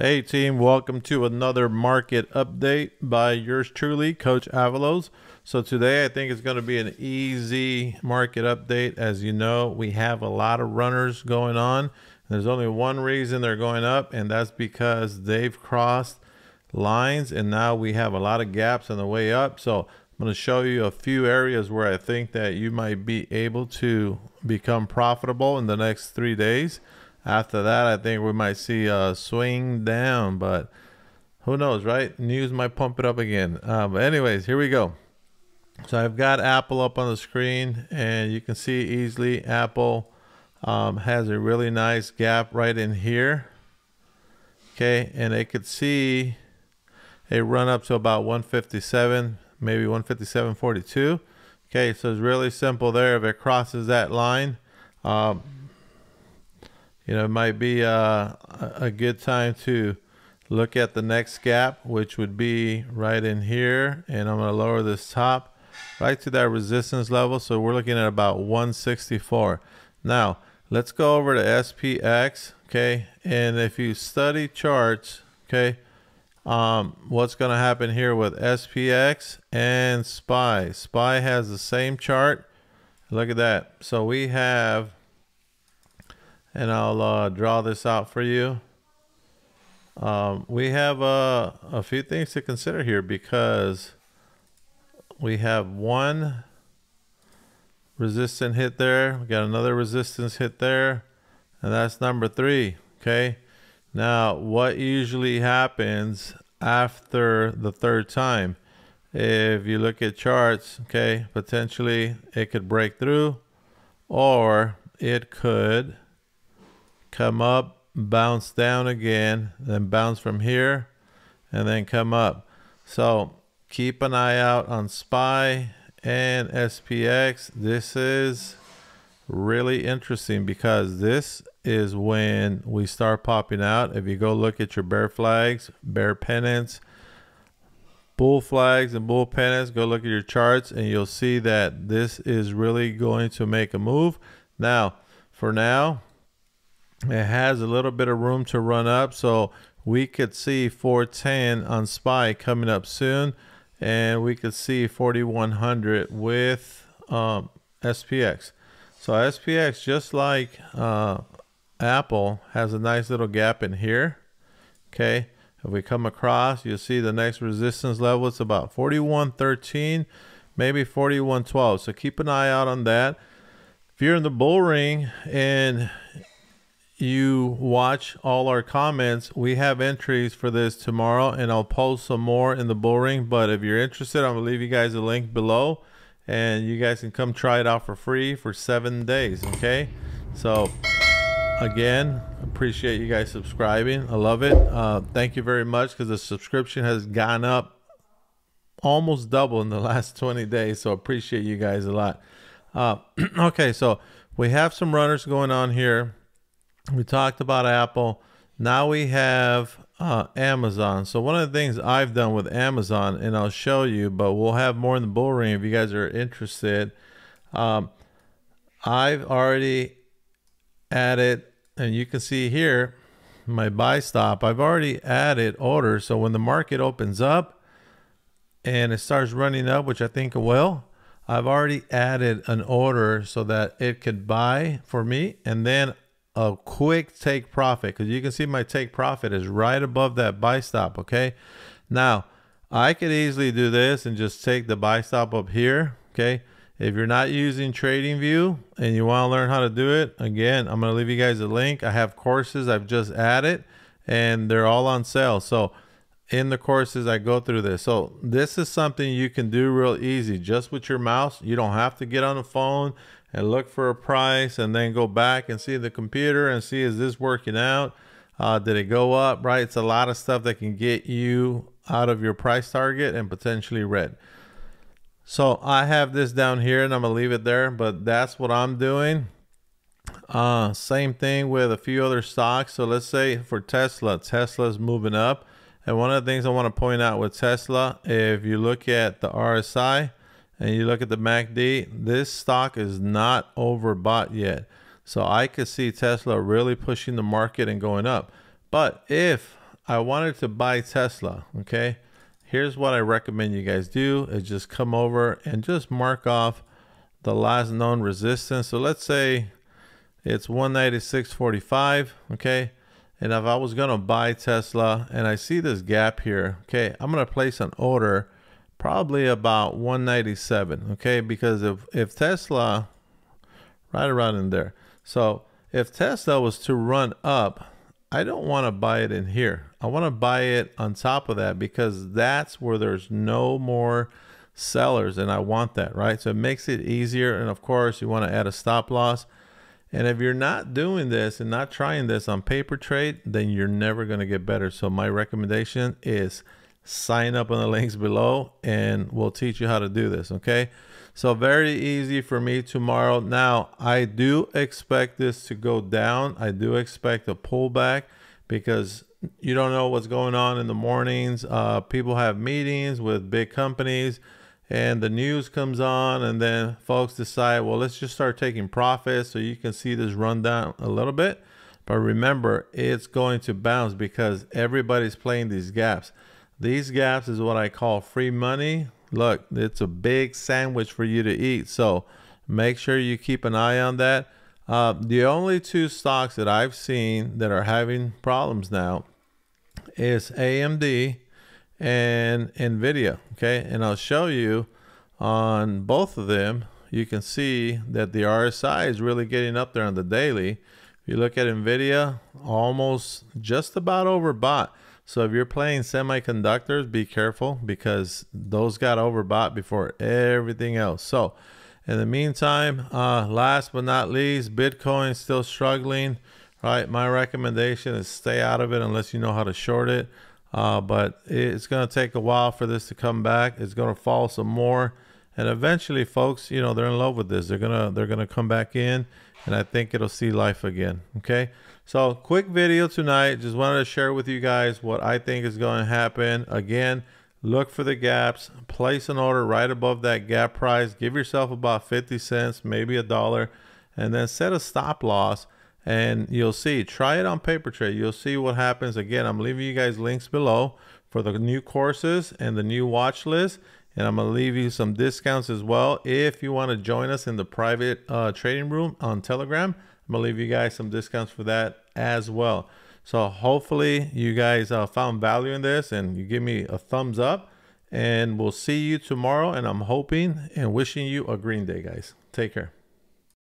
Hey team, welcome to another market update by yours truly, Coach Avalos. So today I think it's going to be an easy market update. As you know, we have a lot of runners going on. There's only one reason they're going up, and that's because they've crossed lines, and now we have a lot of gaps on the way up. So I'm going to show you a few areas where I think that you might be able to become profitable in the next three days. After that, I think we might see a swing down, but who knows, right? News might pump it up again. Uh, but anyways, here we go. So I've got Apple up on the screen, and you can see easily Apple um, has a really nice gap right in here. Okay, and they could see a run up to about 157, maybe 157.42. Okay, so it's really simple there. If it crosses that line, um, you know, it might be uh, a good time to look at the next gap, which would be right in here. And I'm going to lower this top right to that resistance level. So we're looking at about 164. Now, let's go over to SPX, okay? And if you study charts, okay, um, what's going to happen here with SPX and SPY? SPY has the same chart. Look at that. So we have and I'll uh, draw this out for you. Um, we have uh, a few things to consider here because we have one resistance hit there. We got another resistance hit there. And that's number three. Okay. Now, what usually happens after the third time? If you look at charts, okay, potentially it could break through or it could come up, bounce down again, then bounce from here, and then come up. So keep an eye out on SPY and SPX. This is really interesting because this is when we start popping out. If you go look at your bear flags, bear pennants, bull flags and bull pennants, go look at your charts and you'll see that this is really going to make a move. Now, for now, it has a little bit of room to run up. So we could see 410 on SPY coming up soon. And we could see 4100 with um, SPX. So SPX, just like uh, Apple, has a nice little gap in here. Okay. If we come across, you'll see the next resistance level. It's about 4113, maybe 4112. So keep an eye out on that. If you're in the bull ring and you watch all our comments, we have entries for this tomorrow, and I'll post some more in the bull ring. But if you're interested, I'm gonna leave you guys a link below, and you guys can come try it out for free for seven days. Okay, so again, appreciate you guys subscribing. I love it. Uh, thank you very much because the subscription has gone up almost double in the last 20 days. So appreciate you guys a lot. Uh, okay, so we have some runners going on here we talked about Apple. Now we have uh, Amazon. So one of the things I've done with Amazon, and I'll show you, but we'll have more in the bull ring if you guys are interested. Um, I've already added, and you can see here, my buy stop. I've already added orders. So when the market opens up and it starts running up, which I think it will, I've already added an order so that it could buy for me. And then a quick take profit because you can see my take profit is right above that buy stop okay? Now I could easily do this and just take the buy stop up here okay? If you're not using Trading View and you want to learn how to do it again I'm gonna leave you guys a link. I have courses I've just added and they're all on sale. So in the courses I go through this. So this is something you can do real easy. Just with your mouse you don't have to get on the phone and look for a price and then go back and see the computer and see is this working out? Uh, did it go up right? It's a lot of stuff that can get you out of your price target and potentially red. So I have this down here and I'm gonna leave it there but that's what I'm doing. Uh, same thing with a few other stocks. So let's say for Tesla Tesla's moving up. And one of the things I want to point out with Tesla if you look at the RSI and you look at the MACD, this stock is not overbought yet. So I could see Tesla really pushing the market and going up. But if I wanted to buy Tesla. Okay. Here's what I recommend you guys do is just come over and just mark off the last known resistance. So let's say it's 196.45. Okay. And if I was to buy Tesla and I see this gap here, okay, I'm to place an order probably about 197. Okay. Because if, if Tesla, right around in there. So if Tesla was to run up, I don't want to buy it in here. I want to buy it on top of that because that's where there's no more sellers and I want that, right? So it makes it easier. And of course, you want to add a stop loss. And if you're not doing this and not trying this on paper trade, then you're never going to get better. So my recommendation is sign up on the links below and we'll teach you how to do this, okay? So very easy for me tomorrow. Now, I do expect this to go down. I do expect a pullback because you don't know what's going on in the mornings. Uh, people have meetings with big companies and the news comes on and then folks decide, well, let's just start taking profits so you can see this run down a little bit. But remember, it's going to bounce because everybody's playing these gaps. These gaps is what I call free money look, it's a big sandwich for you to eat. So make sure you keep an eye on that. Uh, the only two stocks that I've seen that are having problems now is AMD and Nvidia. Okay, and I'll show you on both of them. You can see that the RSI is really getting up there on the daily. If you look at Nvidia, almost just about overbought. So if you're playing semiconductors, be careful because those got overbought before everything else. So in the meantime, uh, last but not least, Bitcoin still struggling. Right, my recommendation is stay out of it unless you know how to short it. Uh, but it's going to take a while for this to come back. It's going to fall some more, and eventually, folks, you know they're in love with this. They're gonna they're gonna come back in, and I think it'll see life again. Okay. So quick video tonight. Just wanted to share with you guys what I think is going to happen. Again, look for the gaps. Place an order right above that gap price. Give yourself about 50 cents, maybe a dollar, and then set a stop loss. And you'll see. Try it on paper trade. You'll see what happens. Again, I'm leaving you guys links below for the new courses and the new watch list. And I'm going to leave you some discounts as well. If you want to join us in the private uh, trading room on Telegram, I'm gonna leave you guys some discounts for that as well. So hopefully you guys uh, found value in this and you give me a thumbs up and we'll see you tomorrow. And I'm hoping and wishing you a green day, guys. Take care.